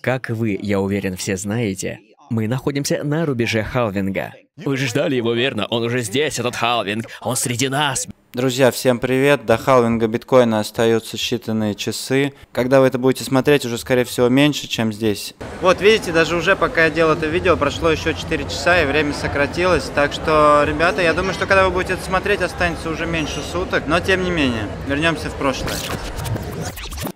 Как вы, я уверен, все знаете, мы находимся на рубеже халвинга. Вы же ждали его, верно? Он уже здесь, этот халвинг. Он среди нас. Друзья, всем привет! До халвинга биткоина остаются считанные часы. Когда вы это будете смотреть, уже, скорее всего, меньше, чем здесь. Вот, видите, даже уже пока я делал это видео, прошло еще 4 часа, и время сократилось. Так что, ребята, я думаю, что когда вы будете это смотреть, останется уже меньше суток. Но, тем не менее, вернемся в прошлое.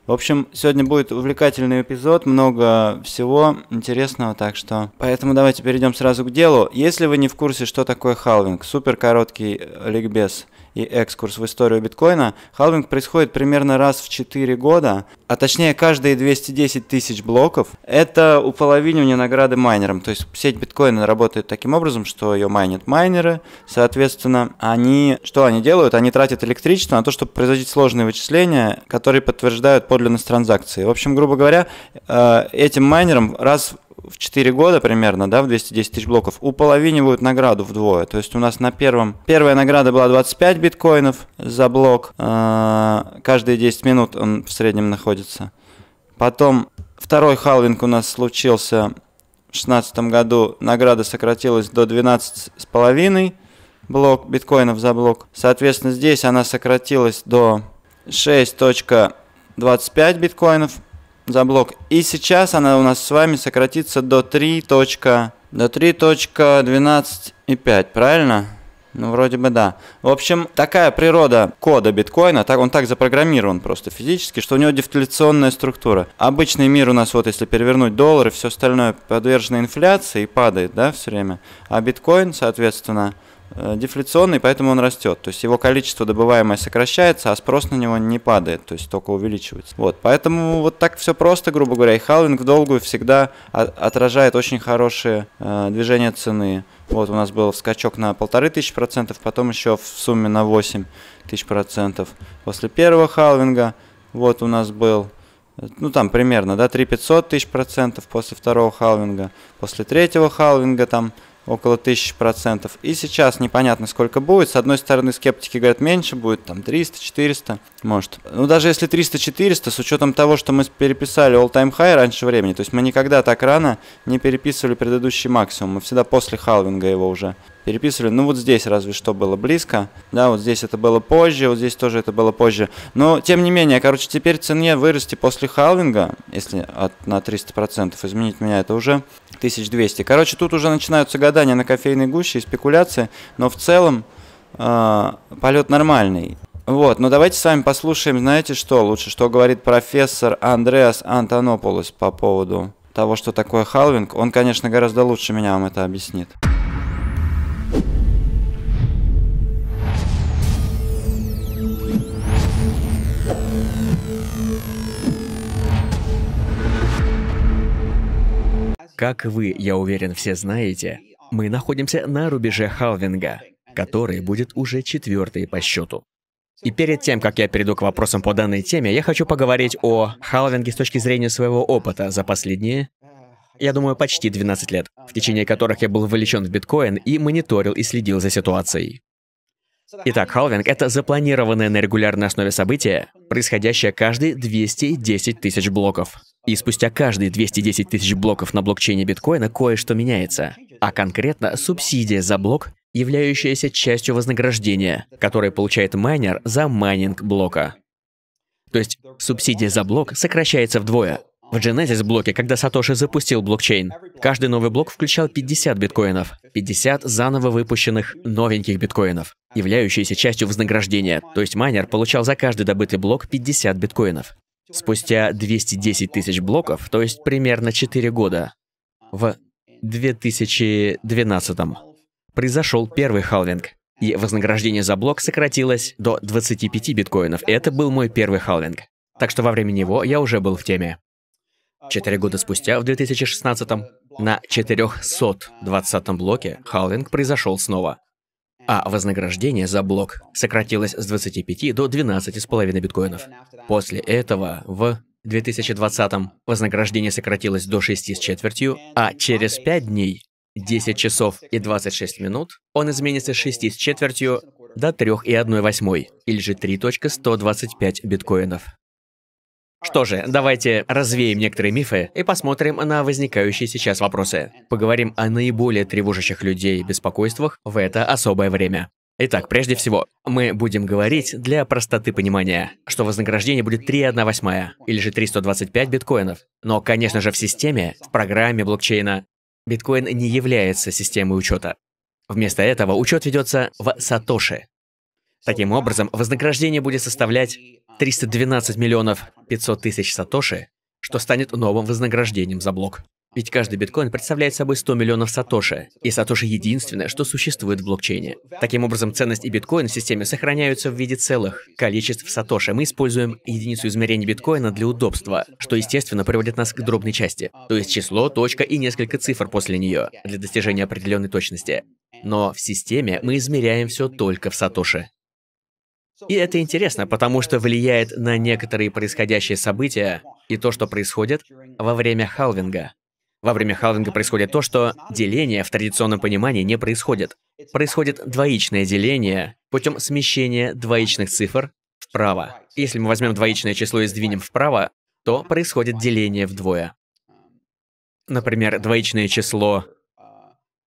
В общем, сегодня будет увлекательный эпизод, много всего интересного, так что... Поэтому давайте перейдем сразу к делу. Если вы не в курсе, что такое халвинг, супер короткий ликбез – и экскурс в историю биткоина, халвинг происходит примерно раз в 4 года, а точнее каждые 210 тысяч блоков. Это уполовинивание награды майнерам. То есть сеть биткоина работает таким образом, что ее майнят майнеры, соответственно, они, что они делают? Они тратят электричество на то, чтобы производить сложные вычисления, которые подтверждают подлинность транзакции. В общем, грубо говоря, э, этим майнерам раз в 4 года примерно, да, в 210 тысяч блоков, уполовинивают награду вдвое. То есть у нас на первом... Первая награда была 25 биткоинов за блок. Э, каждые 10 минут он в среднем находится. Потом второй халвинг у нас случился в 2016 году. Награда сократилась до 12,5 блок, биткоинов за блок. Соответственно, здесь она сократилась до 6.25 биткоинов за блок. И сейчас она у нас с вами сократится до 3. до 3.12.5, правильно? Ну, вроде бы да. В общем, такая природа кода биткоина, так, он так запрограммирован просто физически, что у него дефляционная структура. Обычный мир у нас, вот если перевернуть доллар и все остальное подвержено инфляции и падает, да, все время. А биткоин, соответственно, дефляционный, поэтому он растет. То есть его количество добываемое сокращается, а спрос на него не падает, то есть только увеличивается. Вот, поэтому вот так все просто, грубо говоря. И халвинг в долгую всегда отражает очень хорошие э, движения цены. Вот у нас был скачок на полторы тысячи процентов, потом еще в сумме на 8 тысяч процентов. После первого халвинга вот у нас был ну там примерно, да, 3 500 тысяч процентов после второго халвинга, после третьего халвинга там около 1000%. И сейчас непонятно, сколько будет. С одной стороны, скептики говорят, меньше будет, там 300-400, может. Ну, даже если 300-400, с учетом того, что мы переписали all-time high раньше времени, то есть мы никогда так рано не переписывали предыдущий максимум, мы всегда после халвинга его уже переписывали. Ну, вот здесь разве что было близко. Да, вот здесь это было позже, вот здесь тоже это было позже. Но, тем не менее, короче, теперь цене вырасти после халвинга, если от, на 300% изменить меня, это уже 1200. Короче, тут уже начинаются гадания на кофейной гуще и спекуляции, но в целом э, полет нормальный. Вот, но давайте с вами послушаем, знаете что лучше, что говорит профессор Андреас Антонополос по поводу того, что такое халвинг. Он, конечно, гораздо лучше меня вам это объяснит. Как вы, я уверен, все знаете, мы находимся на рубеже халвинга, который будет уже четвертый по счету. И перед тем, как я перейду к вопросам по данной теме, я хочу поговорить о халвинге с точки зрения своего опыта за последние, я думаю, почти 12 лет, в течение которых я был вовлечен в биткоин и мониторил и следил за ситуацией. Итак, халвинг — это запланированное на регулярной основе событие, происходящее каждые 210 тысяч блоков. И спустя каждые 210 тысяч блоков на блокчейне биткоина кое-что меняется, а конкретно субсидия за блок, являющаяся частью вознаграждения, которое получает майнер за майнинг блока. То есть субсидия за блок сокращается вдвое. В Genesis блоке, когда Сатоши запустил блокчейн, каждый новый блок включал 50 биткоинов, 50 заново выпущенных новеньких биткоинов, являющиеся частью вознаграждения. То есть майнер получал за каждый добытый блок 50 биткоинов. Спустя 210 тысяч блоков, то есть примерно 4 года, в 2012 произошел первый халвинг, и вознаграждение за блок сократилось до 25 биткоинов. Это был мой первый халвинг. Так что во время него я уже был в теме. Четыре года спустя, в 2016 на 420 блоке халвинг произошел снова а вознаграждение за блок сократилось с 25 до 12,5 биткоинов. После этого в 2020 вознаграждение сократилось до 6 с четвертью, а через 5 дней, 10 часов и 26 минут, он изменится с 6 с четвертью до 3,1 восьмой, или же 3.125 биткоинов. Что же, давайте развеем некоторые мифы и посмотрим на возникающие сейчас вопросы. Поговорим о наиболее тревожащих людей беспокойствах в это особое время. Итак, прежде всего, мы будем говорить для простоты понимания, что вознаграждение будет 3,1 восьмая, или же 325 биткоинов. Но, конечно же, в системе, в программе блокчейна, биткоин не является системой учета. Вместо этого учет ведется в Сатоши. Таким образом, вознаграждение будет составлять 312 миллионов 500 тысяч Сатоши, что станет новым вознаграждением за блок. Ведь каждый биткоин представляет собой 100 миллионов сатоши, и сатоши единственное, что существует в блокчейне. Таким образом, ценность и биткоин в системе сохраняются в виде целых количеств сатоши. Мы используем единицу измерения биткоина для удобства, что, естественно, приводит нас к дробной части, то есть число, точка и несколько цифр после нее, для достижения определенной точности. Но в системе мы измеряем все только в сатоши. И это интересно, потому что влияет на некоторые происходящие события и то, что происходит во время халвинга. Во время халвинга происходит то, что деление в традиционном понимании не происходит. Происходит двоичное деление путем смещения двоичных цифр вправо. Если мы возьмем двоичное число и сдвинем вправо, то происходит деление вдвое. Например, двоичное число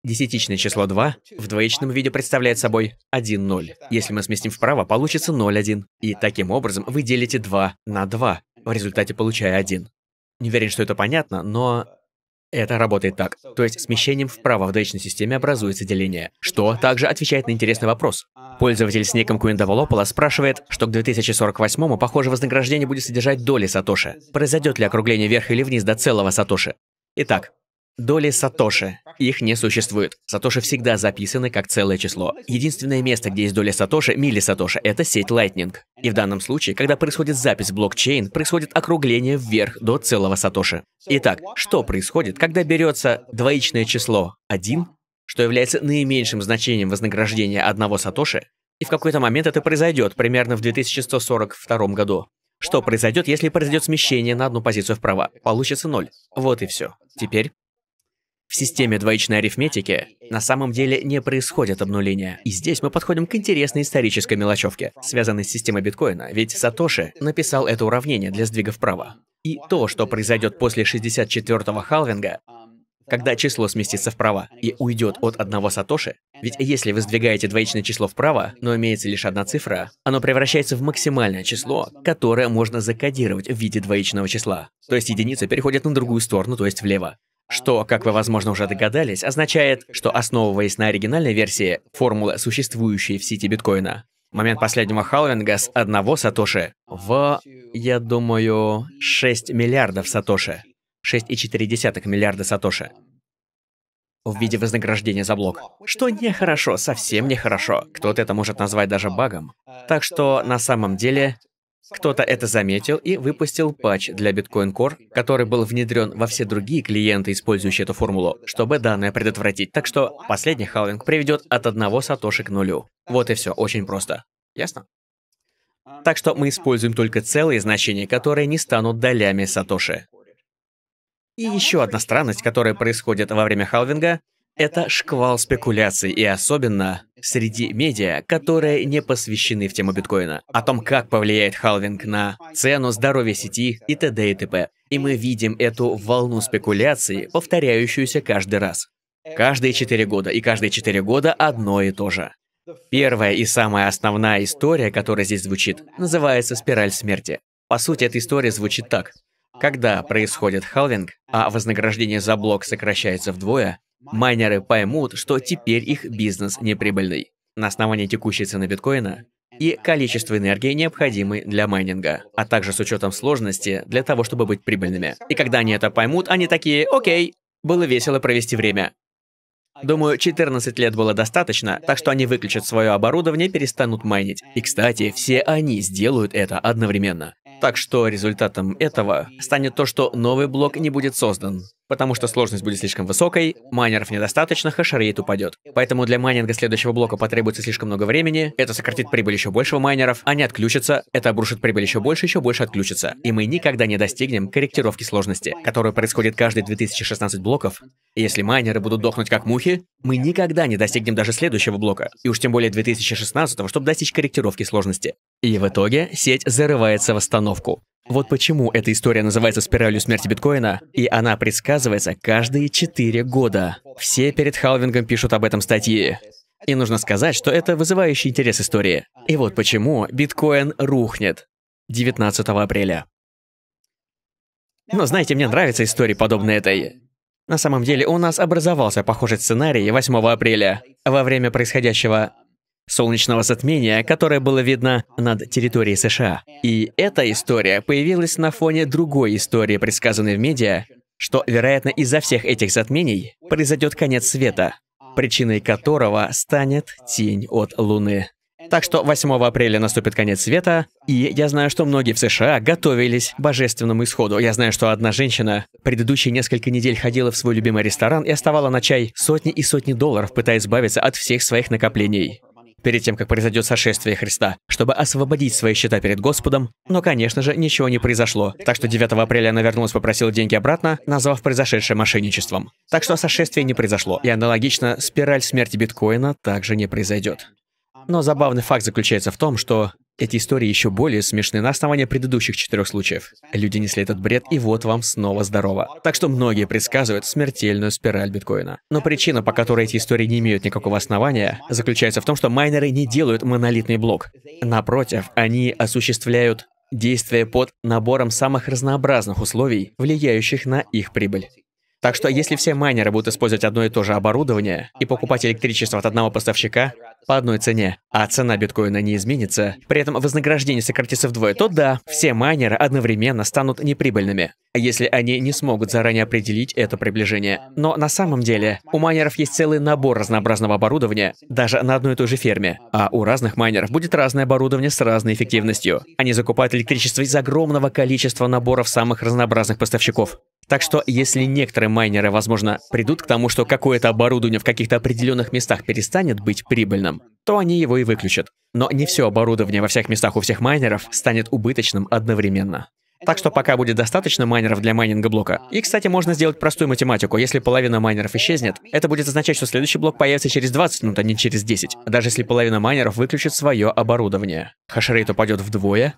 Десятичное число 2 в двоичном виде представляет собой 1, 0. Если мы сместим вправо, получится 0, 1. И таким образом вы делите 2 на 2, в результате получая 1. Не уверен, что это понятно, но это работает так. То есть смещением вправо в двоичной системе образуется деление, что также отвечает на интересный вопрос. Пользователь с ником Куиндаволопола спрашивает, что к 2048-му, похоже, вознаграждение будет содержать доли Сатоши. Произойдет ли округление вверх или вниз до целого Сатоши? Итак, Доли Сатоши. Их не существует. Сатоши всегда записаны как целое число. Единственное место, где есть доля Сатоши, мили Сатоши, это сеть Lightning. И в данном случае, когда происходит запись в блокчейн, происходит округление вверх до целого Сатоши. Итак, что происходит, когда берется двоичное число 1, что является наименьшим значением вознаграждения одного Сатоши, и в какой-то момент это произойдет, примерно в 2142 году. Что произойдет, если произойдет смещение на одну позицию вправо? Получится ноль. Вот и все. Теперь в системе двоичной арифметики на самом деле не происходит обнуления. И здесь мы подходим к интересной исторической мелочевке, связанной с системой биткоина, ведь Сатоши написал это уравнение для сдвига вправо. И то, что произойдет после 64-го халвинга, когда число сместится вправо и уйдет от одного сатоши, ведь если вы сдвигаете двоичное число вправо, но имеется лишь одна цифра, оно превращается в максимальное число, которое можно закодировать в виде двоичного числа. То есть единица переходит на другую сторону, то есть влево что, как вы, возможно, уже догадались, означает, что, основываясь на оригинальной версии формулы, существующей в сети биткоина, момент последнего халвинга с одного сатоши в, я думаю, 6 миллиардов сатоши. 6,4 миллиарда сатоши. В виде вознаграждения за блок. Что нехорошо, совсем нехорошо. Кто-то это может назвать даже багом. Так что, на самом деле, кто-то это заметил и выпустил патч для Bitcoin Core, который был внедрен во все другие клиенты, использующие эту формулу, чтобы данное предотвратить. Так что последний халвинг приведет от одного сатоши к нулю. Вот и все, очень просто. Ясно? Так что мы используем только целые значения, которые не станут долями сатоши. И еще одна странность, которая происходит во время халвинга, это шквал спекуляций, и особенно среди медиа, которые не посвящены в тему биткоина, о том, как повлияет халвинг на цену, здоровье сети и т.д. и т.п. И мы видим эту волну спекуляций, повторяющуюся каждый раз. Каждые четыре года, и каждые четыре года одно и то же. Первая и самая основная история, которая здесь звучит, называется «Спираль смерти». По сути, эта история звучит так. Когда происходит халвинг, а вознаграждение за блок сокращается вдвое, Майнеры поймут, что теперь их бизнес неприбыльный. На основании текущей цены биткоина и количества энергии, необходимой для майнинга, а также с учетом сложности для того, чтобы быть прибыльными. И когда они это поймут, они такие, окей, было весело провести время. Думаю, 14 лет было достаточно, так что они выключат свое оборудование перестанут майнить. И, кстати, все они сделают это одновременно. Так что результатом этого станет то, что новый блок не будет создан, потому что сложность будет слишком высокой, майнеров недостаточно, хешрейт упадет. Поэтому для майнинга следующего блока потребуется слишком много времени, это сократит прибыль еще больше у майнеров, они отключатся, это обрушит прибыль еще больше, еще больше отключится. И мы никогда не достигнем корректировки сложности, которая происходит каждые 2016 блоков, Если майнеры будут дохнуть как мухи, мы никогда не достигнем даже следующего блока, и уж тем более 2016, чтобы достичь корректировки сложности. И в итоге сеть зарывается в остановку. Вот почему эта история называется «Спиралью смерти биткоина», и она предсказывается каждые 4 года. Все перед халвингом пишут об этом статьи. И нужно сказать, что это вызывающий интерес истории. И вот почему биткоин рухнет 19 апреля. Но знаете, мне нравятся истории, подобные этой. На самом деле, у нас образовался похожий сценарий 8 апреля, во время происходящего солнечного затмения, которое было видно над территорией США. И эта история появилась на фоне другой истории, предсказанной в медиа, что, вероятно, из-за всех этих затмений произойдет конец света, причиной которого станет тень от Луны. Так что 8 апреля наступит конец света, и я знаю, что многие в США готовились к божественному исходу. Я знаю, что одна женщина предыдущие несколько недель ходила в свой любимый ресторан и оставала на чай сотни и сотни долларов, пытаясь избавиться от всех своих накоплений перед тем, как произойдет сошествие Христа, чтобы освободить свои счета перед Господом, но, конечно же, ничего не произошло. Так что 9 апреля она вернулась, попросила деньги обратно, назвав произошедшее мошенничеством. Так что сошествие не произошло. И аналогично, спираль смерти биткоина также не произойдет. Но забавный факт заключается в том, что эти истории еще более смешны на основании предыдущих четырех случаев. Люди несли этот бред, и вот вам снова здорово. Так что многие предсказывают смертельную спираль биткоина. Но причина, по которой эти истории не имеют никакого основания, заключается в том, что майнеры не делают монолитный блок. Напротив, они осуществляют действия под набором самых разнообразных условий, влияющих на их прибыль. Так что если все майнеры будут использовать одно и то же оборудование и покупать электричество от одного поставщика по одной цене, а цена биткоина не изменится, при этом вознаграждение сократится вдвое, то да, все майнеры одновременно станут неприбыльными, если они не смогут заранее определить это приближение. Но на самом деле у майнеров есть целый набор разнообразного оборудования, даже на одной и той же ферме, а у разных майнеров будет разное оборудование с разной эффективностью. Они закупают электричество из огромного количества наборов самых разнообразных поставщиков. Так что, если некоторые майнеры, возможно, придут к тому, что какое-то оборудование в каких-то определенных местах перестанет быть прибыльным, то они его и выключат. Но не все оборудование во всех местах у всех майнеров станет убыточным одновременно. Так что пока будет достаточно майнеров для майнинга блока. И, кстати, можно сделать простую математику. Если половина майнеров исчезнет, это будет означать, что следующий блок появится через 20 минут, а не через 10. Даже если половина майнеров выключит свое оборудование. Хашрейт упадет вдвое,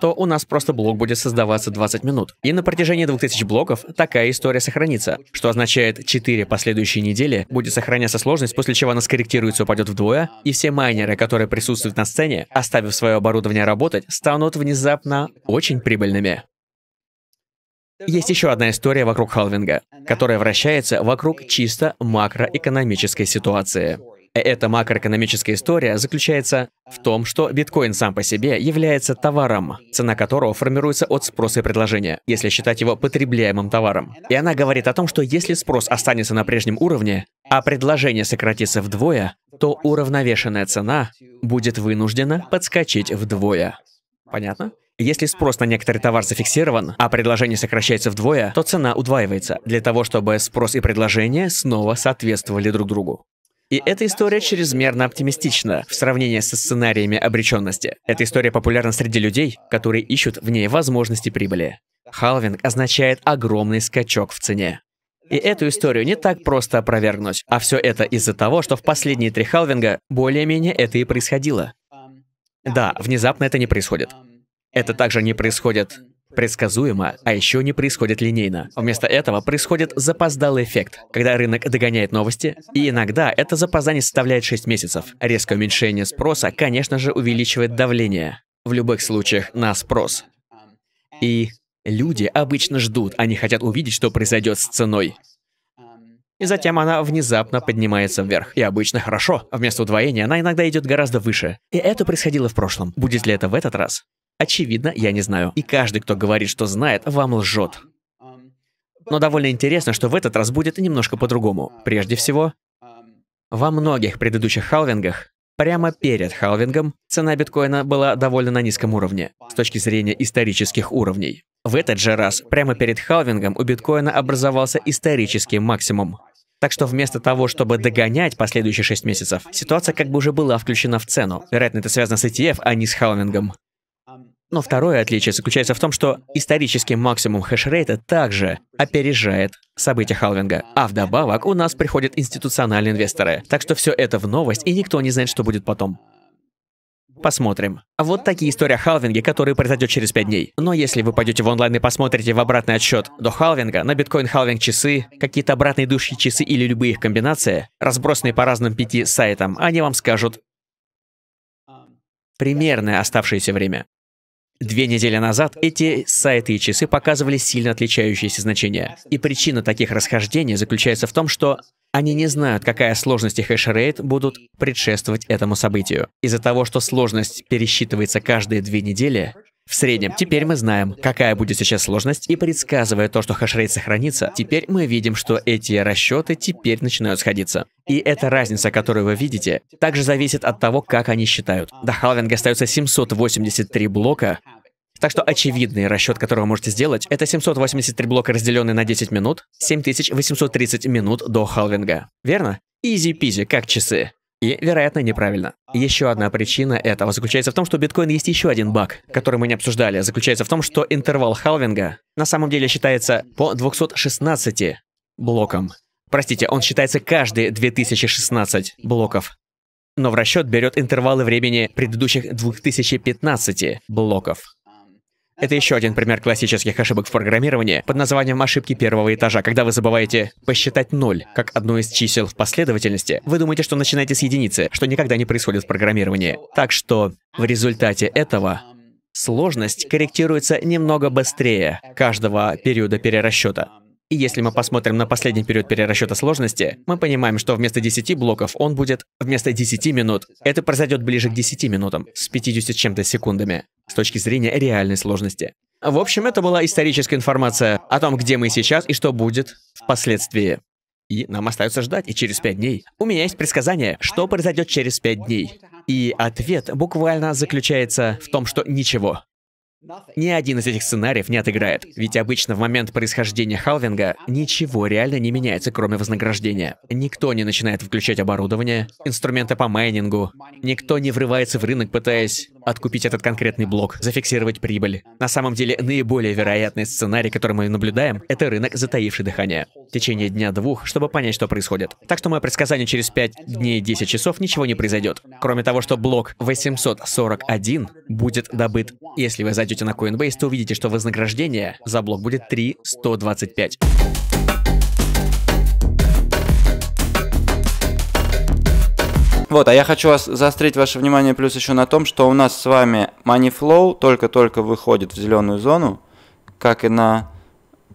то у нас просто блок будет создаваться 20 минут. И на протяжении 2000 блоков такая история сохранится, что означает 4 последующие недели будет сохраняться сложность, после чего она скорректируется, упадет вдвое, и все майнеры, которые присутствуют на сцене, оставив свое оборудование работать, станут внезапно очень прибыльными. Есть еще одна история вокруг халвинга, которая вращается вокруг чисто макроэкономической ситуации. Эта макроэкономическая история заключается в том, что биткоин сам по себе является товаром, цена которого формируется от спроса и предложения, если считать его потребляемым товаром. И она говорит о том, что если спрос останется на прежнем уровне, а предложение сократится вдвое, то уравновешенная цена будет вынуждена подскочить вдвое. Понятно? Если спрос на некоторый товар зафиксирован, а предложение сокращается вдвое, то цена удваивается, для того, чтобы спрос и предложение снова соответствовали друг другу. И эта история чрезмерно оптимистична в сравнении со сценариями обреченности. Эта история популярна среди людей, которые ищут в ней возможности прибыли. Халвинг означает огромный скачок в цене. И эту историю не так просто опровергнуть, а все это из-за того, что в последние три халвинга более-менее это и происходило. Да, внезапно это не происходит. Это также не происходит предсказуемо, а еще не происходит линейно. Вместо этого происходит запоздалый эффект, когда рынок догоняет новости, и иногда это запоздание составляет 6 месяцев. Резкое уменьшение спроса, конечно же, увеличивает давление. В любых случаях на спрос. И люди обычно ждут, они хотят увидеть, что произойдет с ценой. И затем она внезапно поднимается вверх. И обычно хорошо. Вместо удвоения она иногда идет гораздо выше. И это происходило в прошлом. Будет ли это в этот раз? Очевидно, я не знаю. И каждый, кто говорит, что знает, вам лжет. Но довольно интересно, что в этот раз будет немножко по-другому. Прежде всего, во многих предыдущих халвингах, прямо перед халвингом, цена биткоина была довольно на низком уровне, с точки зрения исторических уровней. В этот же раз, прямо перед халвингом, у биткоина образовался исторический максимум. Так что вместо того, чтобы догонять последующие 6 месяцев, ситуация как бы уже была включена в цену. Вероятно, это связано с ETF, а не с халвингом. Но второе отличие заключается в том, что исторический максимум хешрейта также опережает события халвинга. А вдобавок у нас приходят институциональные инвесторы. Так что все это в новость, и никто не знает, что будет потом. Посмотрим. Вот такие истории о халвинге, которые произойдет через 5 дней. Но если вы пойдете в онлайн и посмотрите в обратный отсчет до халвинга, на биткоин халвинг часы, какие-то обратные идущие часы или любые их комбинации, разбросанные по разным пяти сайтам, они вам скажут примерное оставшееся время. Две недели назад эти сайты и часы показывали сильно отличающиеся значения. И причина таких расхождений заключается в том, что они не знают, какая сложность и хэшрейт будут предшествовать этому событию. Из-за того, что сложность пересчитывается каждые две недели, в среднем, теперь мы знаем, какая будет сейчас сложность, и предсказывая то, что хэшрейт сохранится, теперь мы видим, что эти расчеты теперь начинают сходиться. И эта разница, которую вы видите, также зависит от того, как они считают. До халвинга остается 783 блока, так что очевидный расчет, который вы можете сделать, это 783 блока, разделенные на 10 минут, 7830 минут до халвинга. Верно? Изи-пизи, как часы. И, вероятно, неправильно. Еще одна причина этого заключается в том, что у биткоина есть еще один баг, который мы не обсуждали. Заключается в том, что интервал халвинга на самом деле считается по 216 блокам. Простите, он считается каждые 2016 блоков. Но в расчет берет интервалы времени предыдущих 2015 блоков. Это еще один пример классических ошибок в программировании под названием ошибки первого этажа, когда вы забываете посчитать ноль как одно из чисел в последовательности. Вы думаете, что начинаете с единицы, что никогда не происходит в программировании. Так что в результате этого сложность корректируется немного быстрее каждого периода перерасчета. И если мы посмотрим на последний период перерасчета сложности, мы понимаем, что вместо 10 блоков он будет вместо 10 минут. Это произойдет ближе к 10 минутам, с 50 с чем-то секундами, с точки зрения реальной сложности. В общем, это была историческая информация о том, где мы сейчас и что будет впоследствии. И нам остается ждать, и через пять дней. У меня есть предсказание, что произойдет через пять дней. И ответ буквально заключается в том, что ничего. Ни один из этих сценариев не отыграет, ведь обычно в момент происхождения халвинга ничего реально не меняется, кроме вознаграждения. Никто не начинает включать оборудование, инструменты по майнингу, никто не врывается в рынок, пытаясь откупить этот конкретный блок, зафиксировать прибыль. На самом деле, наиболее вероятный сценарий, который мы наблюдаем, это рынок, затаивший дыхание. В течение дня-двух, чтобы понять, что происходит. Так что мое предсказание через 5 дней 10 часов ничего не произойдет. Кроме того, что блок 841 будет добыт, если вы зайдете зайдете на Coinbase, то увидите, что вознаграждение за блок будет 3,125. Вот, а я хочу вас заострить ваше внимание плюс еще на том, что у нас с вами MoneyFlow только-только выходит в зеленую зону, как и на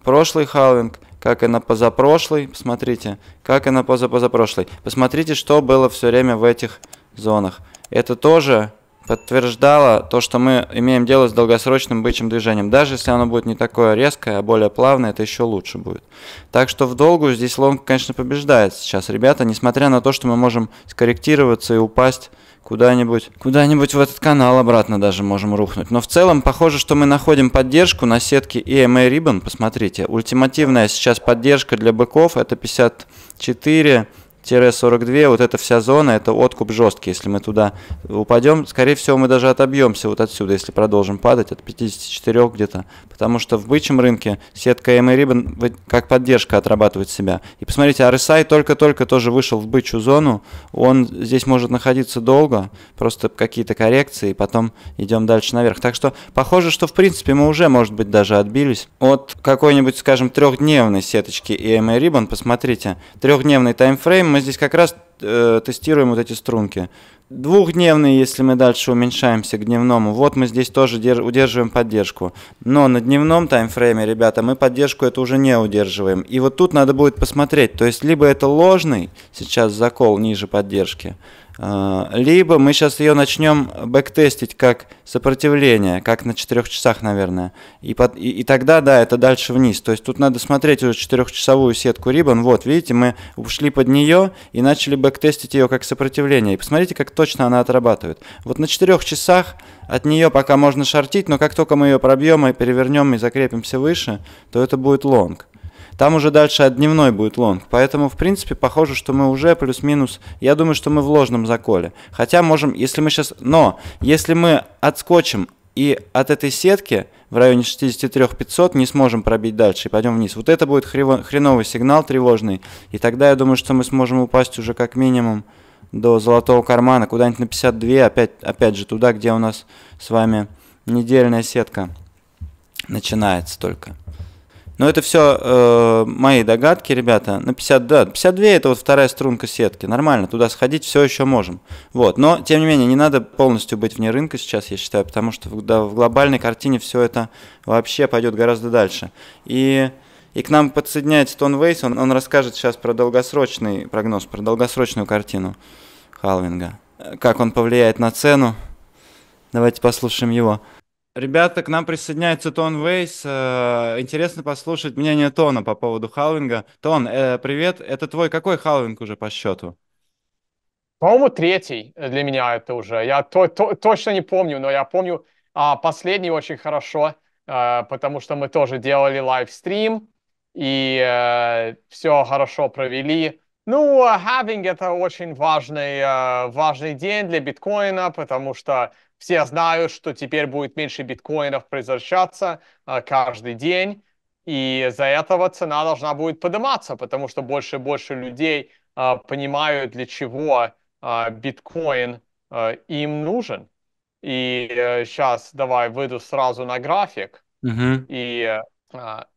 прошлый халвинг, как и на позапрошлый, посмотрите, как и на позапозапрошлый. Посмотрите, что было все время в этих зонах. Это тоже подтверждало то, что мы имеем дело с долгосрочным бычьим движением. Даже если оно будет не такое резкое, а более плавное, это еще лучше будет. Так что в долгую здесь лонг, конечно, побеждает сейчас, ребята, несмотря на то, что мы можем скорректироваться и упасть куда-нибудь, куда-нибудь в этот канал обратно даже можем рухнуть. Но в целом похоже, что мы находим поддержку на сетке EMA Ribbon. Посмотрите, ультимативная сейчас поддержка для быков это 54 42, вот эта вся зона, это откуп жесткий. Если мы туда упадем, скорее всего, мы даже отобьемся вот отсюда, если продолжим падать, от 54 где-то. Потому что в бычьем рынке сетка MA Ribbon как поддержка отрабатывает себя. И посмотрите, RSI только-только тоже вышел в бычью зону. Он здесь может находиться долго, просто какие-то коррекции, и потом идем дальше наверх. Так что похоже, что в принципе мы уже, может быть, даже отбились от какой-нибудь, скажем, трехдневной сеточки EMA Ribbon. Посмотрите, трехдневный таймфрейм мы здесь как раз э, тестируем вот эти струнки. Двухдневный, если мы дальше уменьшаемся к дневному, вот мы здесь тоже удерживаем поддержку. Но на дневном таймфрейме, ребята, мы поддержку это уже не удерживаем. И вот тут надо будет посмотреть, то есть либо это ложный сейчас закол ниже поддержки, либо мы сейчас ее начнем бэктестить как сопротивление, как на 4 часах, наверное. И, под, и, и тогда, да, это дальше вниз. То есть тут надо смотреть уже 4-часовую сетку Ribbon. Вот, видите, мы ушли под нее и начали бэктестить ее как сопротивление. И посмотрите, как точно она отрабатывает. Вот на 4 часах от нее пока можно шортить, но как только мы ее пробьем и перевернем и закрепимся выше, то это будет лонг. Там уже дальше от дневной будет лонг. Поэтому, в принципе, похоже, что мы уже плюс-минус... Я думаю, что мы в ложном заколе. Хотя можем, если мы сейчас... Но, если мы отскочим и от этой сетки в районе 63 500 не сможем пробить дальше и пойдем вниз. Вот это будет хреновый сигнал тревожный, и тогда я думаю, что мы сможем упасть уже как минимум до золотого кармана, куда-нибудь на 52, опять, опять же туда, где у нас с вами недельная сетка начинается только. Но это все э, мои догадки, ребята. На 50, да, 52 это вот вторая струнка сетки. Нормально, туда сходить все еще можем. Вот. Но, тем не менее, не надо полностью быть вне рынка сейчас, я считаю, потому что в, да, в глобальной картине все это вообще пойдет гораздо дальше. И, и к нам подсоединяется Тон Вейс, он, он расскажет сейчас про долгосрочный прогноз, про долгосрочную картину халвинга. Как он повлияет на цену. Давайте послушаем его. Ребята, к нам присоединяется Тон Вейс. Э, интересно послушать мнение Тона по поводу халвинга. Тон, э, привет. Это твой какой халвинг уже по счету? По-моему, третий для меня это уже. Я то, то, точно не помню, но я помню а, последний очень хорошо, а, потому что мы тоже делали лайвстрим и а, все хорошо провели. Ну, having это очень важный, важный день для биткоина, потому что все знают, что теперь будет меньше биткоинов произвращаться а, каждый день, и из-за этого цена должна будет подниматься, потому что больше и больше людей а, понимают, для чего а, биткоин им нужен. И сейчас давай выйду сразу на график. Uh-huh. И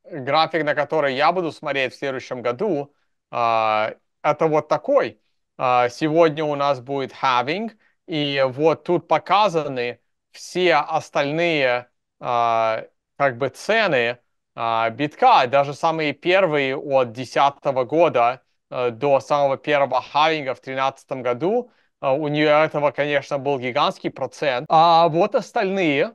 график, на который я буду смотреть в следующем году, это вот такой. Сегодня у нас будет halving – и вот тут показаны все остальные а, как бы цены а, битка, даже самые первые от 2010 года а, до самого первого хавинга в 2013 году. А, у нее этого, конечно, был гигантский процент. А вот остальные.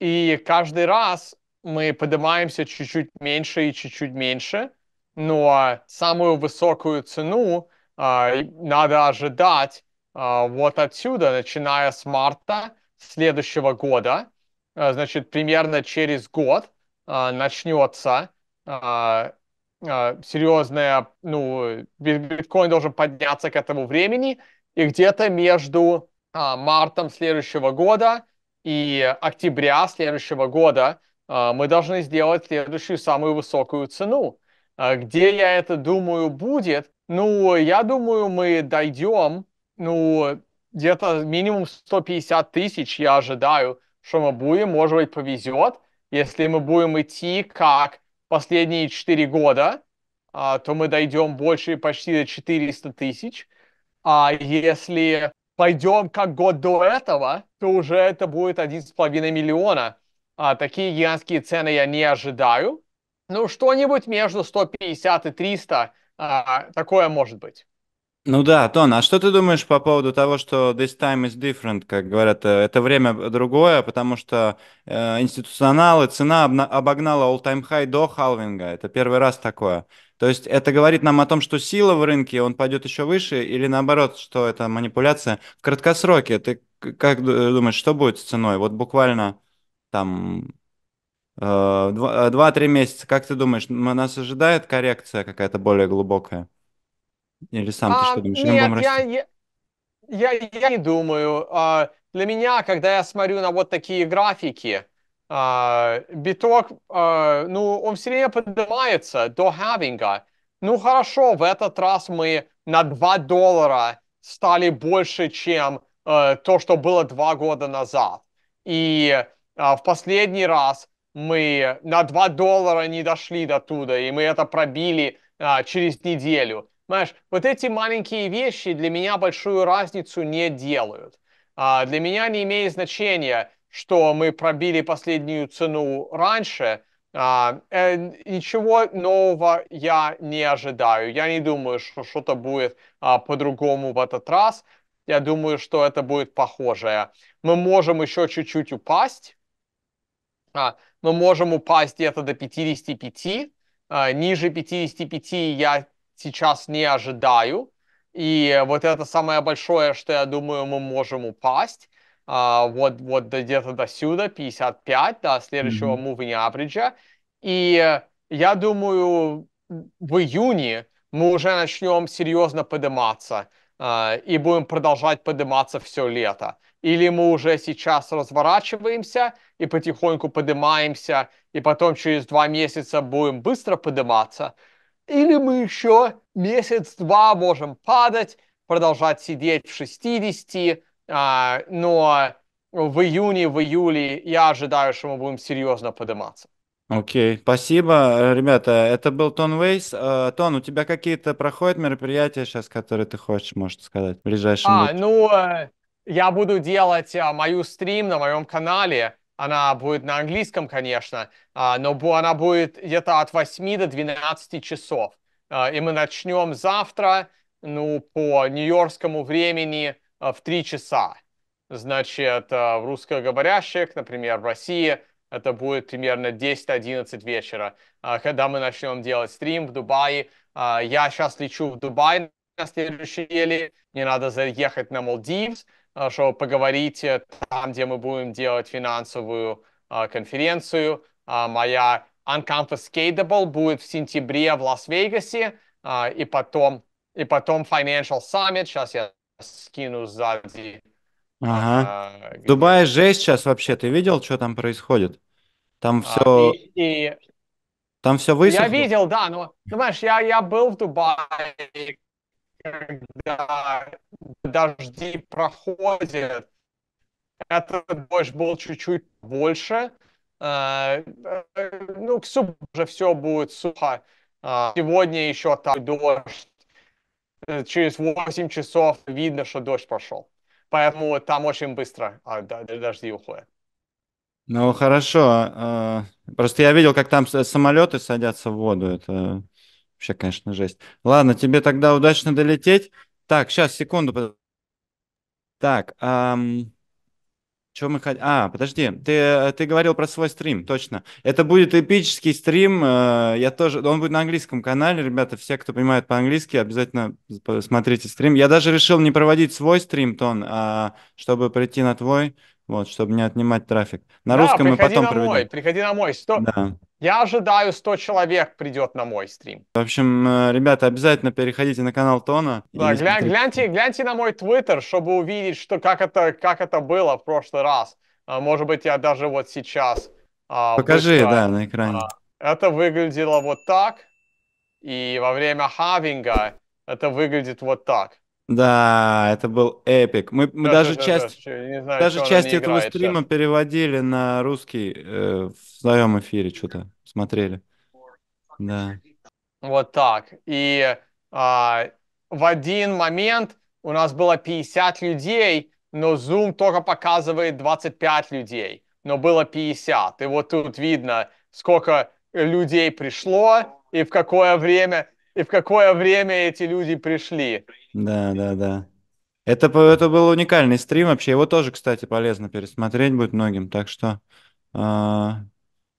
И каждый раз мы поднимаемся чуть-чуть меньше и чуть-чуть меньше. Но самую высокую цену а, надо ожидать вот отсюда, начиная с марта следующего года, а, значит, примерно через год а, начнется серьезная, ну, биткоин должен подняться к этому времени, и где-то между мартом следующего года и октября следующего года мы должны сделать следующую самую высокую цену. Где я это думаю будет? Ну, я думаю, мы дойдем ну, где-то минимум 150 тысяч я ожидаю, что мы будем, может быть, повезет. Если мы будем идти как последние 4 года, а, то мы дойдем больше почти до 400 тысяч. А если пойдем как год до этого, то уже это будет 1,5 миллиона. А, такие гигантские цены я не ожидаю. Ну, что-нибудь между 150 и 300 а, такое может быть. Ну да, Тон, а что ты думаешь по поводу того, что this time is different, как говорят, э, это время другое, потому что э, институционалы, цена обогнала all-time high до халвинга, это первый раз такое. То есть это говорит нам о том, что сила в рынке, он пойдет еще выше, или наоборот, что это манипуляция в краткосроке. Ты как думаешь, что будет с ценой? Вот буквально там э, 2-3 месяца, как ты думаешь, нас ожидает коррекция какая-то более глубокая? Или сам ты А, что думаешь? Или нет, будем я, расти? я, я, я не думаю. А, для меня, когда я смотрю на вот такие графики, а, биток, а, ну, он все время поднимается до хавинга. Ну, хорошо, в этот раз мы на 2 доллара стали больше, чем э, то, что было два года назад. И а, в последний раз мы на 2 доллара не дошли до туда, и мы это пробили а, через неделю. Знаешь, вот эти маленькие вещи для меня большую разницу не делают. А, для меня не имеет значения, что мы пробили последнюю цену раньше. А, э, ничего нового я не ожидаю. Я не думаю, что что-то будет а, по-другому в этот раз. Я думаю, что это будет похожее. Мы можем еще чуть-чуть упасть. А, мы можем упасть где-то до 55. А, ниже 55 я сейчас не ожидаю. И вот это самое большое, что я думаю, мы можем упасть. А, вот, вот где-то до сюда, 55, до следующего mm-hmm. moving average. И я думаю, в июне мы уже начнем серьезно подниматься. а, и будем продолжать подниматься все лето. Или мы уже сейчас разворачиваемся и потихоньку поднимаемся, и потом через два месяца будем быстро подниматься. Или мы еще месяц-два можем падать, продолжать сидеть в 60, а, но в июне, в июле я ожидаю, что мы будем серьезно подниматься. Окей, спасибо, ребята. Это был Тон Вейс. Э, Тон, у тебя какие-то проходят мероприятия сейчас, которые ты хочешь, может сказать, в ближайшем А, будущем? ну, э, я буду делать а, мою стрим на моем канале. Она будет на английском, конечно, а, но она будет где-то от 8 до 12 часов. А, и мы начнем завтра, ну, по нью-йоркскому времени а, в 3 часа. Значит, в русскоговорящих, например, в России, это будет примерно 10-11 вечера, когда мы начнем делать стрим в Дубае. Я сейчас лечу в Дубай на следующей неделе. Мне надо заехать на Малдивс, чтобы поговорить там, где мы будем делать финансовую а, конференцию. А, Моя Unconfiscatable будет в сентябре в Лас-Вегасе, а, и потом, и потом Financial Summit. Сейчас я скину сзади. Ага. а, Дубае жесть сейчас вообще. Ты видел, что там происходит? Там а, все, и- и там все Я высохло. видел, да, но, понимаешь, я, я был в Дубае, когда дожди проходят, этот дождь был чуть-чуть больше, Э, э, ну, к субботе уже все будет сухо. А, Сегодня еще там дождь, Э, через 8 часов видно, что дождь пошел. Поэтому там очень быстро а, дожди уходят. Ну, хорошо. э, Просто я видел, как там самолеты садятся в воду. Это вообще, конечно, жесть. Ладно, тебе тогда удачно долететь. Так, сейчас, секунду. Так, что мы хотим? А, подожди, ты, ты говорил про свой стрим, точно. Это будет эпический стрим. э, Я тоже, он будет на английском канале, ребята. Все, кто понимает по-английски, обязательно посмотрите стрим. Я даже решил не проводить свой стрим, Тон, а чтобы прийти на твой, вот, чтобы не отнимать трафик. На Да, русском мы приходи потом на мой, проведем. приходи на мой. Сто- Да. Я ожидаю, 100 человек придет на мой стрим. В общем, э, ребята, обязательно переходите на канал Тона. Да, гля- гляньте, гляньте на мой твиттер, чтобы увидеть, что, как, это, как это было в прошлый раз. А, Может быть, я даже вот сейчас а, Покажи, быстро- да, на экране. а, Это выглядело вот так, и во время хавинга это выглядит вот так. Да, это был эпик. Мы, мы даже щас, часть, щас, не знаю, даже часть этого играет стрима щас. переводили на русский э, в своем эфире, что-то смотрели. Да. Вот так. И а, в один момент у нас было 50 людей, но Zoom только показывает 25 людей, но было 50. И вот тут видно, сколько людей пришло и в какое время, и в какое время эти люди пришли. Да, да, да. Это, это был уникальный стрим вообще. Его тоже, кстати, полезно пересмотреть будет многим. Так что а,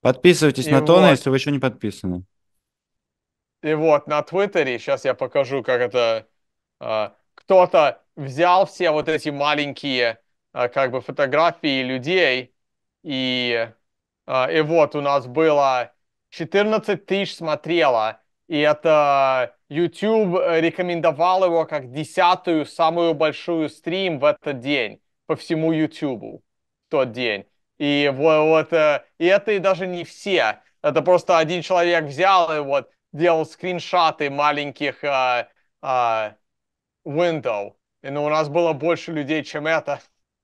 подписывайтесь И на Тона, вот. если вы еще не подписаны. И вот на Твиттере, сейчас я покажу, как это... а, кто-то взял все вот эти маленькие а, как бы фотографии людей, и, а, и вот у нас было 14 тысяч смотрело, и это YouTube рекомендовал его как десятую самую большую стрим в этот день по всему YouTube в тот день. И вот, вот э, и это и даже не все. Это просто один человек взял и вот делал скриншоты маленьких а, а, window. И ну, у нас было больше людей, чем это.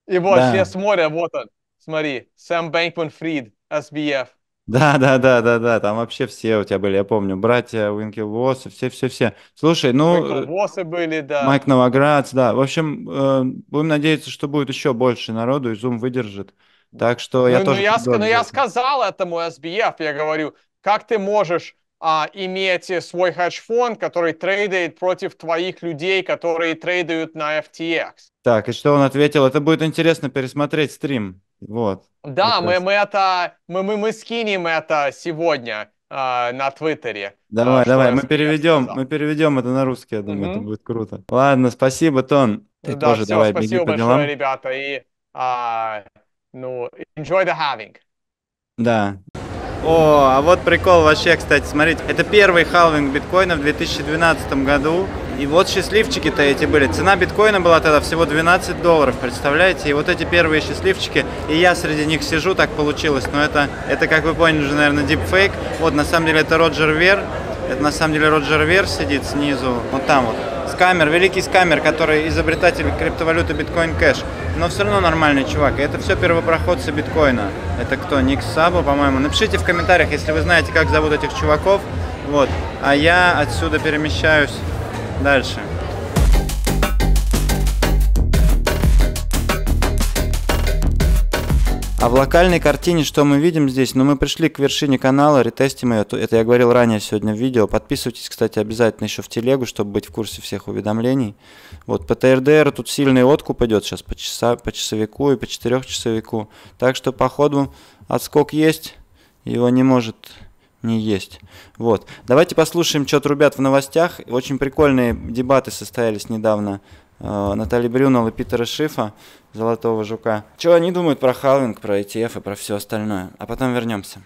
И вот Да. все смотрят, вот он. Смотри, Сэм Бэнкман Фрид, SBF. Да, да, да, да, да, там вообще все у тебя были, я помню, братья Уинкелвосы, все-все-все. Слушай, ну, э, Восы были, да. Майк Новоградц, да. В общем, э, будем надеяться, что будет еще больше народу, и Zoom выдержит. Так что я ну, тоже ну, я, приду ска- ну, я обязательно. сказал этому SBF, я говорю, как ты можешь а, иметь свой хедж-фонд, который трейдает против твоих людей, которые трейдают на FTX? Так, и что он ответил? Это будет интересно пересмотреть стрим. Вот. Да, мы, Прекрасно. мы это, мы, мы, мы скинем это сегодня а, на Твиттере. Давай, давай, мы переведем, мы переведем это на русский, я думаю, это Мгм. будет круто. Ладно, спасибо, Тон. Ты да, тоже все, давай, беги спасибо по большое, делам. ребята, и а, ну, enjoy the having. Да. О, а вот прикол вообще, кстати, смотрите. Это первый халвинг биткоина в 2012 году. И вот счастливчики-то эти были. Цена биткоина была тогда всего 12 долларов, представляете? И вот эти первые счастливчики, и я среди них сижу, так получилось. Но это, это как вы поняли уже, наверное, дипфейк. Вот, на самом деле, это Роджер Вер. Это на самом деле Роджер Вер сидит снизу, вот там вот. Скамер, великий скамер, который изобретатель криптовалюты биткоин кэш. Но все равно нормальный чувак. И это все первопроходцы биткоина. Это кто? Ник Сабо, по-моему. Напишите в комментариях, если вы знаете, как зовут этих чуваков. Вот. А я отсюда перемещаюсь дальше. А в локальной картине что мы видим здесь? Ну, мы пришли к вершине канала, ретестим ее. Это я говорил ранее сегодня в видео. Подписывайтесь, кстати, обязательно еще в телегу, чтобы быть в курсе всех уведомлений. Вот, по ТРДР тут сильный откуп идет сейчас по, часа, по часовику и по четырехчасовику. Так что, по ходу, отскок есть, его не может не есть. Вот. Давайте послушаем, что трубят в новостях. Очень прикольные дебаты состоялись недавно Натали Брюнел и Питера Шифа, Золотого Жука. Что они думают про халвинг, про ETF и про все остальное. А потом вернемся.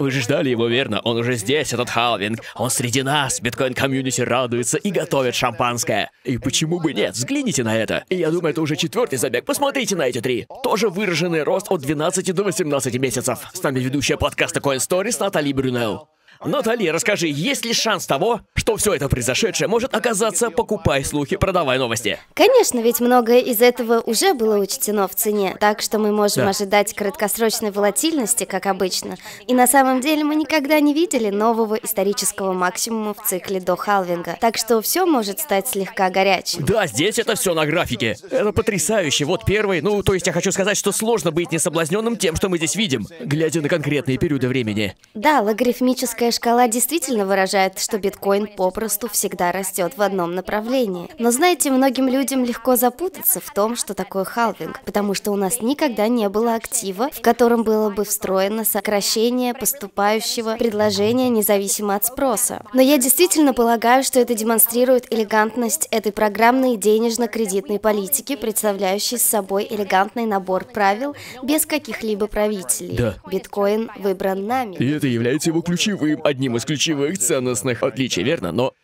Вы же ждали его, верно? Он уже здесь, этот халвинг. Он среди нас. Биткоин-комьюнити радуется и готовит шампанское. И почему бы нет? Взгляните на это. И я думаю, это уже четвертый забег. Посмотрите на эти три. Тоже выраженный рост от 12 до 18 месяцев. С нами ведущая подкаста Coin Stories Натали Брюнел. Натали, расскажи, есть ли шанс того, что все это произошедшее может оказаться «покупай слухи, продавай новости»? Конечно, ведь многое из этого уже было учтено в цене, так что мы можем Да. ожидать краткосрочной волатильности, как обычно. И на самом деле мы никогда не видели нового исторического максимума в цикле до халвинга, так что все может стать слегка горячим. Да, здесь это все на графике. Это потрясающе. Вот первый. Ну, то есть я хочу сказать, что сложно быть несоблазненным тем, что мы здесь видим, глядя на конкретные периоды времени. Да, логарифмическая шкала действительно выражает, что биткоин попросту всегда растет в одном направлении. Но знаете, многим людям легко запутаться в том, что такое халвинг, потому что у нас никогда не было актива, в котором было бы встроено сокращение поступающего предложения независимо от спроса. Но я действительно полагаю, что это демонстрирует элегантность этой программной денежно-кредитной политики, представляющей собой элегантный набор правил без каких-либо правителей. Да. Биткоин выбран нами. И это является его ключевым, одним из ключевых ценностных отличий, верно? Но...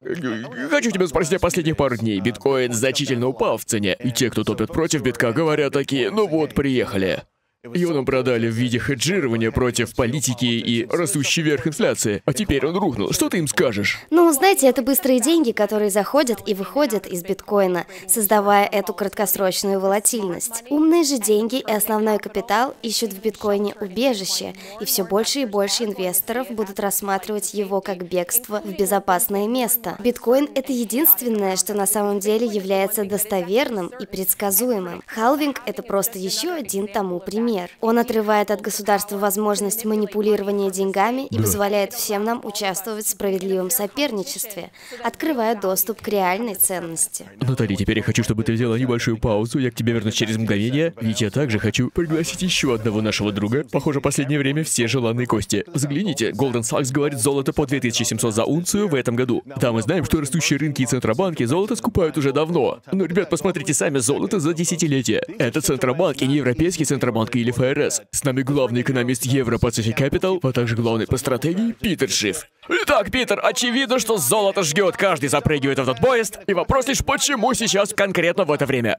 Хочу тебя спросить о последних пару дней. Биткоин значительно упал в цене, и те, кто топят против битка, говорят такие, ну вот, приехали. Нам продали в виде хеджирования против политики и растущей вверх инфляции. А теперь он рухнул. Что ты им скажешь? Ну, знаете, это быстрые деньги, которые заходят и выходят из биткоина, создавая эту краткосрочную волатильность. Умные же деньги и основной капитал ищут в биткоине убежище, и все больше и больше инвесторов будут рассматривать его как бегство в безопасное место. Биткоин — это единственное, что на самом деле является достоверным и предсказуемым. Халвинг — это просто еще один тому пример. Он отрывает от государства возможность манипулирования деньгами и позволяет всем нам участвовать в справедливом соперничестве, открывая доступ к реальной ценности. Натали, теперь я хочу, чтобы ты взяла небольшую паузу, я к тебе вернусь через мгновение, ведь я также хочу пригласить еще одного нашего друга. Похоже, в последнее время все желанные кости. Взгляните, Golden Sachs говорит золото по 2700 за унцию в этом году. Да, мы знаем, что растущие рынки и центробанки золото скупают уже давно. Но, ребят, посмотрите сами золото за десятилетия. Это центробанк и не европейский центробанк или ФРС. С нами главный экономист Евро Pacific Capital, а также главный по стратегии Питер Шиф. Итак, Питер, очевидно, что золото ждет, каждый запрыгивает в этот поезд. И вопрос лишь, почему сейчас конкретно в это время?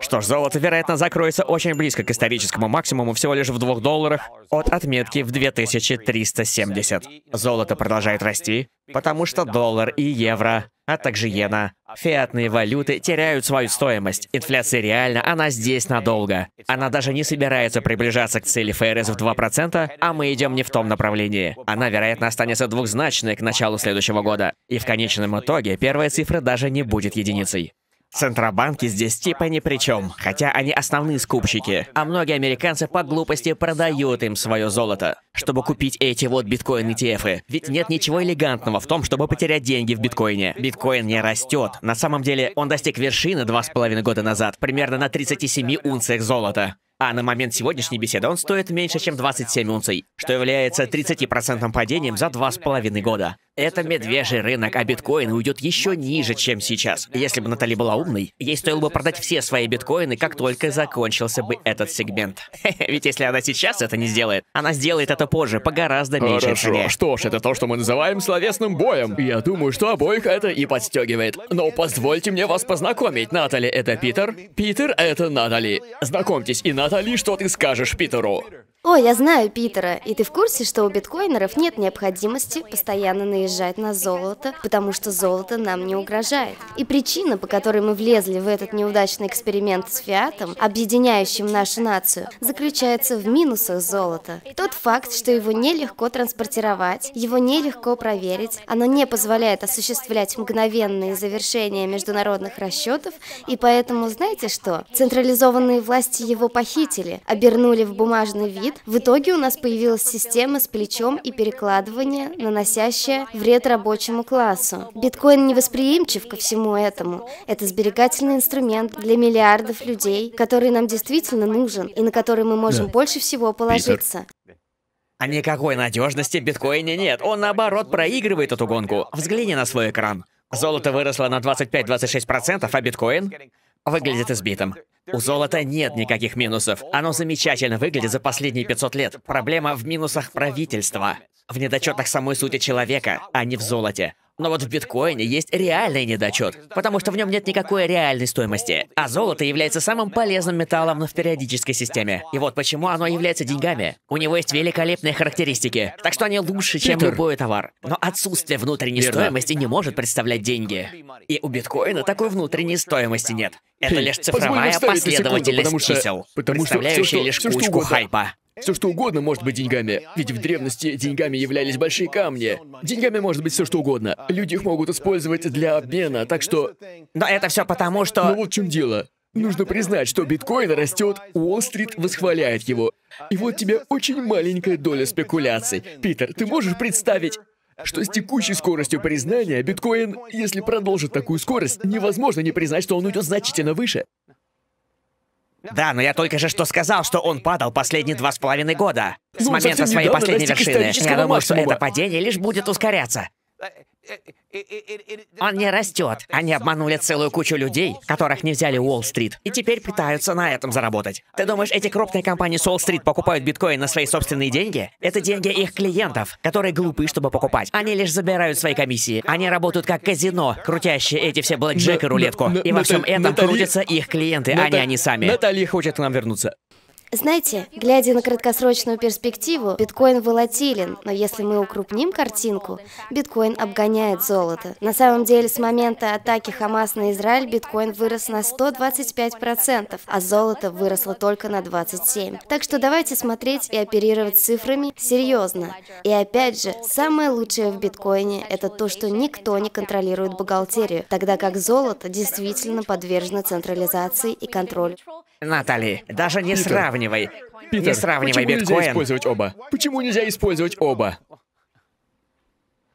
Что ж, золото, вероятно, закроется очень близко к историческому максимуму, всего лишь в 2 долларах, от отметки в 2370. Золото продолжает расти, потому что доллар и евро, а также иена, фиатные валюты теряют свою стоимость. Инфляция реальна, она здесь надолго. Она даже не собирается приближаться к цели ФРС в 2%, а мы идем не в том направлении. Она, вероятно, останется двухзначной к началу следующего года. И в конечном итоге первая цифра даже не будет единицей. Центробанки здесь типа ни при чем, хотя они основные скупщики, а многие американцы по глупости продают им свое золото, чтобы купить эти вот биткоин ETF. Ведь нет ничего элегантного в том, чтобы потерять деньги в биткоине. Биткоин не растет. На самом деле он достиг вершины два с половиной года назад, примерно на 37 унциях золота. А на момент сегодняшней беседы он стоит меньше, чем 27 унций, что является 30% падением за два с половиной года. Это медвежий рынок, а биткоин уйдет еще ниже, чем сейчас. Если бы Натали была умной, ей стоило бы продать все свои биткоины, как только закончился бы этот сегмент. Ведь если она сейчас это не сделает, она сделает это позже, по гораздо меньшей Хорошо. цене. Что ж, это то, что мы называем словесным боем. Я думаю, что обоих это и подстегивает. Но позвольте мне вас познакомить. Натали — это Питер. Питер — это Натали. Знакомьтесь, и Натали, что ты скажешь Питеру? О, я знаю Питера, и ты в курсе, что у биткоинеров нет необходимости постоянно наезжать на золото, потому что золото нам не угрожает. И причина, по которой мы влезли в этот неудачный эксперимент с фиатом, объединяющим нашу нацию, заключается в минусах золота. Тот факт, что его нелегко транспортировать, его нелегко проверить, оно не позволяет осуществлять мгновенные завершения международных расчетов, и поэтому, знаете что? Централизованные власти его похитили, обернули в бумажный вид, в итоге у нас появилась система с плечом и перекладывания, наносящая вред рабочему классу. Биткоин невосприимчив ко всему этому. Это сберегательный инструмент для миллиардов людей, который нам действительно нужен и на который мы можем Да. больше всего положиться. А никакой надежности в биткоине нет. Он наоборот проигрывает эту гонку. Взгляни на свой экран. Золото выросло на 25-26%, а биткоин выглядит избитым. У золота нет никаких минусов. Оно замечательно выглядит за последние 500 лет. Проблема в минусах правительства. В недочетах самой сути человека, а не в золоте. Но вот в биткоине есть реальный недочет, потому что в нем нет никакой реальной стоимости. А золото является самым полезным металлом в периодической системе. И вот почему оно является деньгами. У него есть великолепные характеристики, так что они лучше, чем Питер. любой товар. Но отсутствие внутренней Верно. стоимости не может представлять деньги. И у биткоина такой внутренней стоимости нет. Это лишь цифровая на секунду, последовательность потому что- чисел, потому что представляющая что- лишь что кучку угодно. хайпа. Все что угодно может быть деньгами, ведь в древности деньгами являлись большие камни. Деньгами может быть все что угодно. Люди их могут использовать для обмена, так что... Но это все потому, что... Но вот в чем дело. Нужно признать, что биткоин растет, Уолл-стрит восхваляет его. И вот тебе очень маленькая доля спекуляций. Питер, ты можешь представить, что с текущей скоростью признания биткоин, если продолжит такую скорость, невозможно не признать, что он уйдет значительно выше. Да, но я только же что сказал, что он падал последние два с половиной года. С Ну, момента своей недавно последней вершины. Я думаю, что это падение лишь будет ускоряться. Он не растет. Они обманули целую кучу людей, которых не взяли Уолл-стрит, и теперь пытаются на этом заработать. Ты думаешь, эти крупные компании с Уолл-стрит покупают биткоин на свои собственные деньги? Это деньги их клиентов, которые глупы, чтобы покупать. Они лишь забирают свои комиссии. Они работают как казино, крутящие эти все блэкджек и рулетку. И во всем этом крутятся их клиенты, а не они сами. Наталья хочет к нам вернуться. Знаете, глядя на краткосрочную перспективу, биткоин волатилен, но если мы укрупним картинку, биткоин обгоняет золото. На самом деле, с момента атаки Хамас на Израиль биткоин вырос на 125%, а золото выросло только на 27%. Так что давайте смотреть и оперировать цифрами серьезно. И опять же, самое лучшее в биткоине – это то, что никто не контролирует бухгалтерию, тогда как золото действительно подвержено централизации и контролю. Натали, даже не Питер. сравнивай. Питер, не сравнивай почему нельзя биткоин. использовать оба? Почему нельзя использовать оба?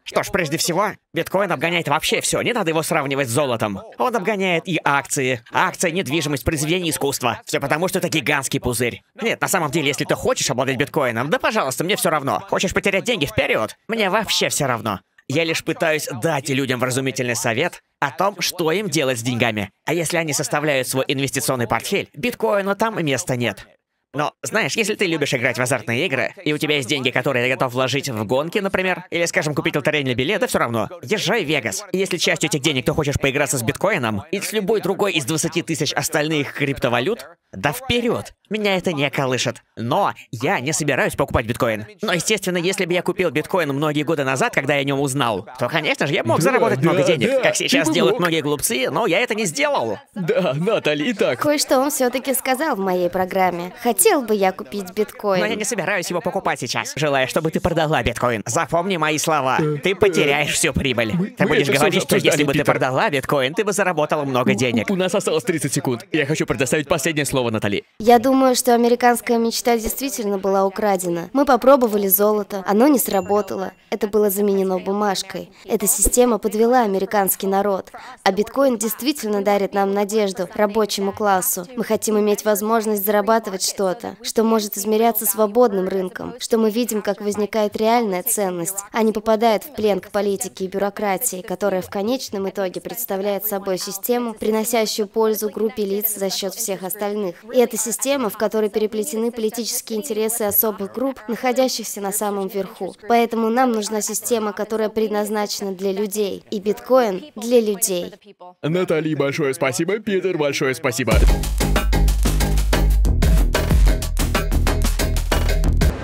Что ж, прежде всего, биткоин обгоняет вообще все, не надо его сравнивать с золотом. Он обгоняет и акции, акции, недвижимость, произведения искусства. Все потому, что это гигантский пузырь. Нет, на самом деле, если ты хочешь обладать биткоином, да пожалуйста, мне все равно. Хочешь потерять деньги вперед? Мне вообще все равно. Я лишь пытаюсь дать людям вразумительный совет о том, что им делать с деньгами. А если они составляют свой инвестиционный портфель, биткоину там места нет. Но, знаешь, если ты любишь играть в азартные игры, и у тебя есть деньги, которые ты готов вложить в гонки, например, или, скажем, купить лотерейный билет, да все равно, езжай в Вегас. И если частью этих денег ты хочешь поиграться с биткоином, или с любой другой из 20 тысяч остальных криптовалют, да вперед! Меня это не колышет. Но я не собираюсь покупать биткоин. Но, естественно, если бы я купил биткоин многие годы назад, когда я о нем узнал, то, конечно же, я мог Да, заработать да, много денег, да, как сейчас делают мог. многие глупцы, но я это не сделал. Да, Натали, итак. Кое-что он все-таки сказал в моей программе. Хотел бы я купить биткоин. Но я не собираюсь его покупать сейчас. Желаю, чтобы ты продала биткоин. Запомни мои слова. Ты потеряешь всю прибыль. Ты мы будешь это всё говорить, что если бы ты Питер. продала биткоин, ты бы заработала много денег. У нас осталось 30 секунд. Я хочу предоставить последнее слово Натали. Я думаю, что американская мечта действительно была украдена. Мы попробовали золото, оно не сработало. Это было заменено бумажкой. Эта система подвела американский народ. А биткоин действительно дарит нам надежду рабочему классу. Мы хотим иметь возможность зарабатывать что-то. Чего-то, что может измеряться свободным рынком, что мы видим, как возникает реальная ценность, а не попадает в плен к политике и бюрократии, которая в конечном итоге представляет собой систему, приносящую пользу группе лиц за счет всех остальных. И это система, в которой переплетены политические интересы особых групп, находящихся на самом верху. Поэтому нам нужна система, которая предназначена для людей, и биткоин для людей. Натали, большое спасибо. Питер, большое спасибо.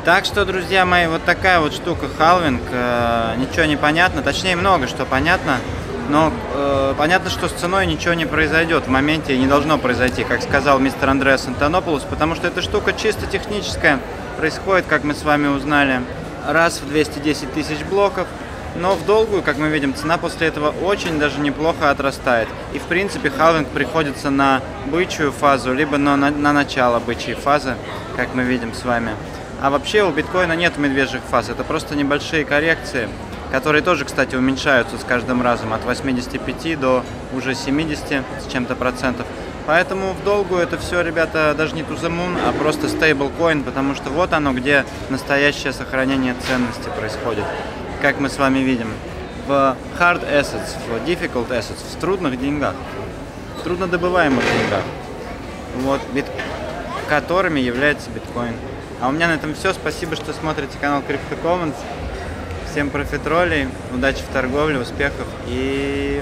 Так что, друзья мои, вот такая вот штука халвинг. Э, ничего не понятно, точнее много что понятно. Но э, понятно, что с ценой ничего не произойдет в моменте не должно произойти, как сказал мистер Андреас Антонополус, потому что эта штука чисто техническая. Происходит, как мы с вами узнали, раз в 210 тысяч блоков. Но в долгую, как мы видим, цена после этого очень даже неплохо отрастает. И в принципе халвинг приходится на бычью фазу, либо на, на, на начало бычьей фазы, как мы видим с вами. А вообще у биткоина нет медвежьих фаз, это просто небольшие коррекции, которые тоже, кстати, уменьшаются с каждым разом от 85 до уже 70 с чем-то процентов. Поэтому в долгую это все, ребята, даже не тузамун, а просто стейблкоин, потому что вот оно, где настоящее сохранение ценности происходит, как мы с вами видим. В hard assets, в difficult assets, в трудных деньгах, в труднодобываемых деньгах, вот, бит... которыми является биткоин. А у меня на этом все. Спасибо, что смотрите канал Crypto Commons. Всем профитролей, удачи в торговле, успехов и